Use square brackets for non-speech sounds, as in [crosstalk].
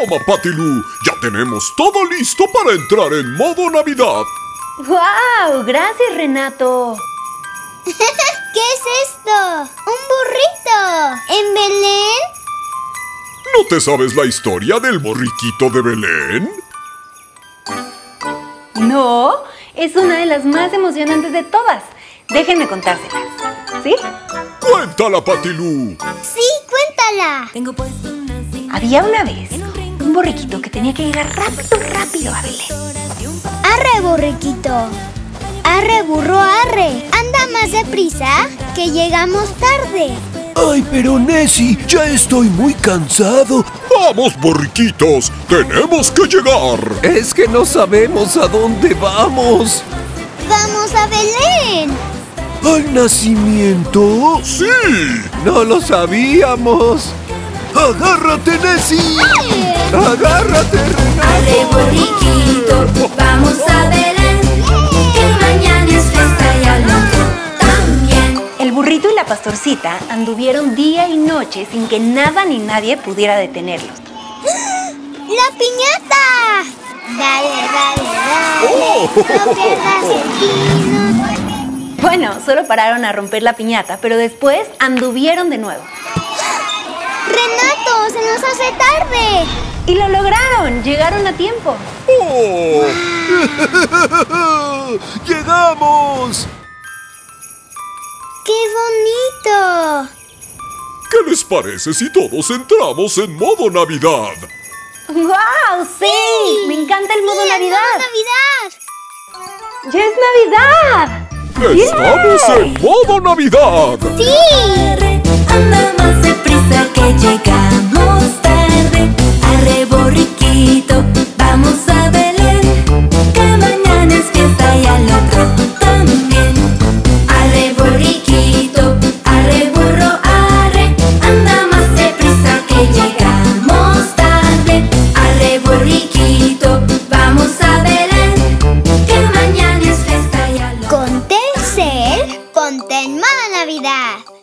Toma, Patilú. Ya tenemos todo listo para entrar en modo Navidad. ¡Wow! Gracias, Renato. [laughs] ¿Qué es esto? ¡Un burrito! ¿En Belén? ¿No te sabes la historia del borriquito de Belén? No, es una de las más emocionantes de todas. Déjenme contárselas. ¿Sí? Cuéntala, Patilú. Sí, cuéntala. Había una vez un borriquito que tenía que llegar rápido, rápido a Belén. Arre, borriquito. Arre, burro, arre. Anda más deprisa, que llegamos tarde. Ay, pero Nessie, ya estoy muy cansado. Vamos, borriquitos. Tenemos que llegar. Es que no sabemos a dónde vamos. ¡Vamos a Belén! ¿Al nacimiento? Sí. No lo sabíamos. ¡Agárrate, Nessie! ¡Agárrate, Arre Renato! borriquito, vamos a Belén, que mañana es fiesta y al otro también. El burrito y la pastorcita anduvieron día y noche sin que nada ni nadie pudiera detenerlos. ¡La piñata! Dale, dale, dale. No pierdas el. Bueno, solo pararon a romper la piñata, pero después anduvieron de nuevo. ¡Renato, se nos hace tarde! Y lo lograron, llegaron a tiempo. ¡Oh! [laughs] ¡Llegamos! ¡Qué bonito! ¿Qué les parece si todos entramos en modo Navidad? ¡Wow! ¡Sí! ¡Me encanta el modo ¡Sí, Navidad! Navidad! ¡Ya es Navidad! ¡Estamos en modo Navidad! ¡Sí! Navidad.